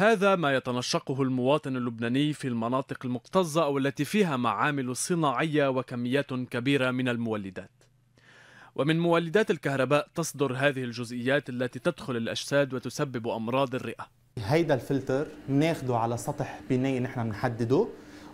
هذا ما يتنشقه المواطن اللبناني في المناطق المكتظة أو التي فيها معامل صناعية وكميات كبيرة من المولدات. ومن مولدات الكهرباء تصدر هذه الجزئيات التي تدخل الأجساد وتسبب أمراض الرئة. هيدا الفلتر بناخده على سطح بناية نحن بنحدده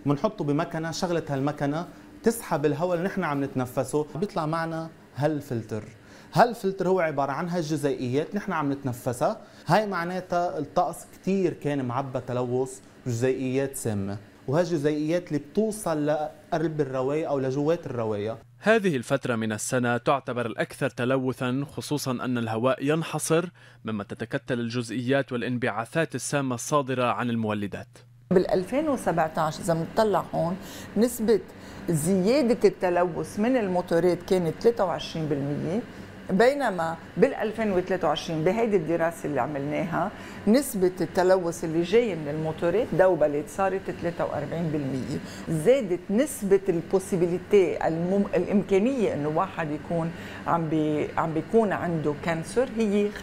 وبنحطه بمكنة شغلة هالمكنة تسحب الهواء اللي نحن عم نتنفسه بيطلع معنا هالفلتر. هالفلتر هو عبارة عن هالجزيئيات نحن عم نتنفسها. هاي معناتها الطقس كتير كان معبى تلوث جزيئيات سامة وهالجزيئيات اللي بتوصل لقلب الرواية أو لجوات الرواية. هذه الفترة من السنة تعتبر الأكثر تلوثا خصوصا أن الهواء ينحصر مما تتكتل الجزئيات والانبعاثات السامة الصادرة عن المولدات. بال 2017 إذا بنطلع هون نسبة زيادة التلوث من الموتورات كانت 23% بينما بال 2023 بهيدي الدراسة اللي عملناها نسبة التلوث اللي جاي من الموتورات دوبلت صارت 43% زادت نسبة ال possibility المم... الإمكانية إنه واحد يكون عم بي... عم بيكون عنده cancer هي 50%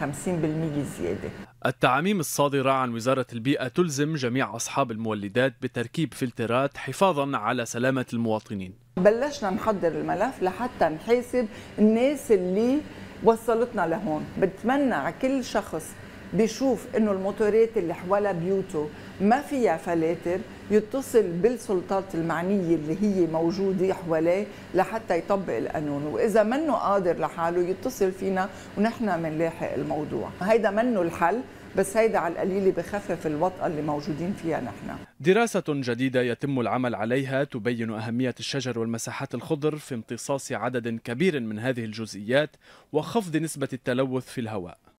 زيادة. التعاميم الصادرة عن وزارة البيئة تلزم جميع أصحاب المولدات بتركيب فلترات حفاظا على سلامة المواطنين. بلشنا نحضر الملف لحتى نحاسب الناس اللي وصلتنا لهون. بتمنى على كل شخص بيشوف إنه الموتورات اللي حوالى بيوته ما فيها فلاتر يتصل بالسلطات المعنية اللي هي موجودة حواليه لحتى يطبق القانون. وإذا منه قادر لحاله يتصل فينا ونحن منلاحق الموضوع. هيدا منه الحل. بس هيدا على القليل بخفف الوطأة اللي موجودين فيها نحن. دراسة جديدة يتم العمل عليها تبين أهمية الشجر والمساحات الخضر في امتصاص عدد كبير من هذه الجزئيات وخفض نسبة التلوث في الهواء.